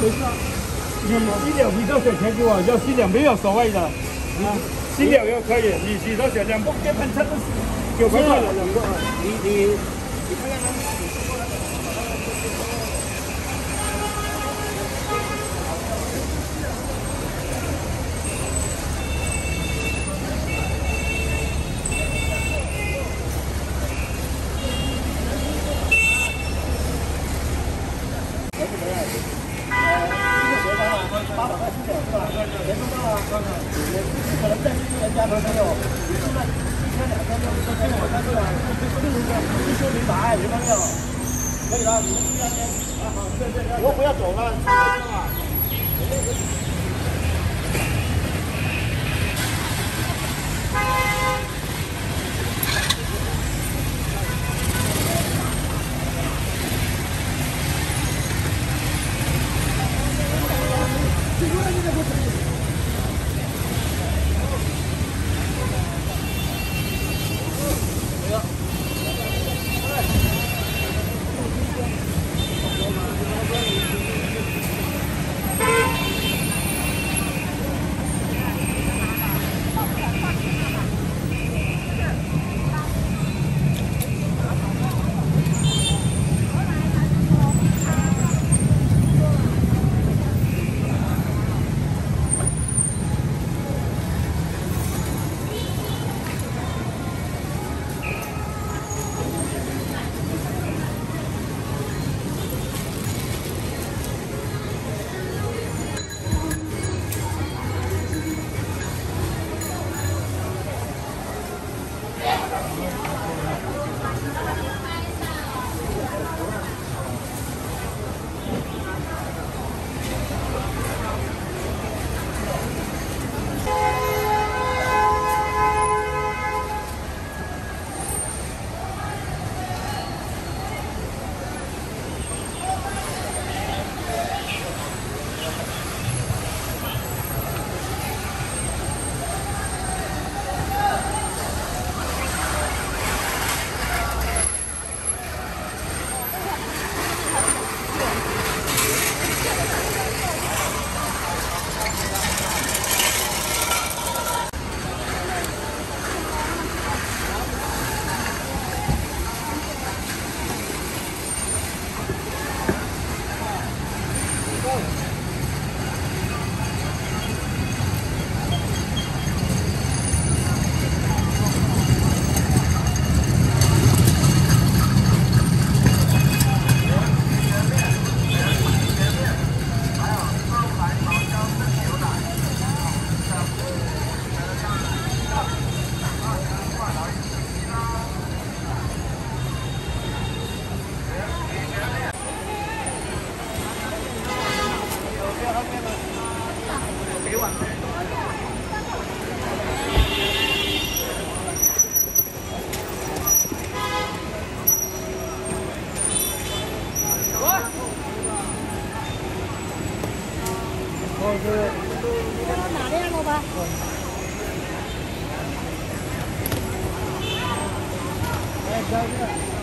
没事啊。你细料比较小钱给我，要细料没有所谓的。啊，细料也可以，你其他小两不给喷车都是九块块了，两个。你你你看看他。八这这个必须明白，明白没有？可以了，你们注意安全啊好，对对，以后不要走了，知道吧？哪辆了吧？哎，小姐。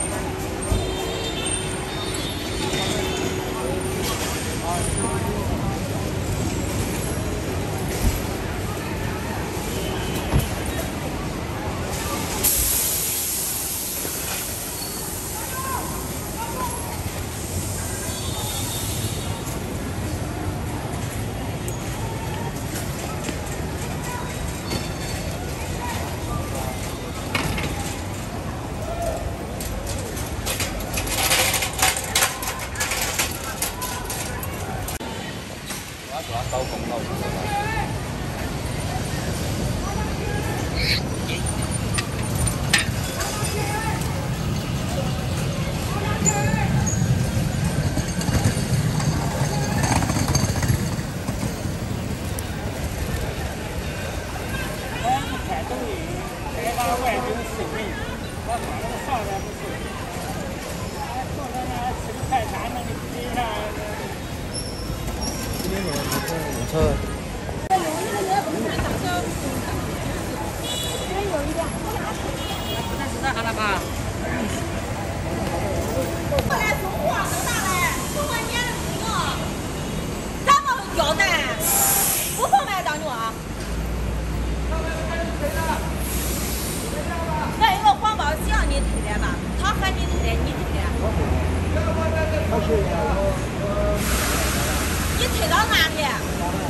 out. 车。有一个，我拿起来。现好？的！的？的，到哪里？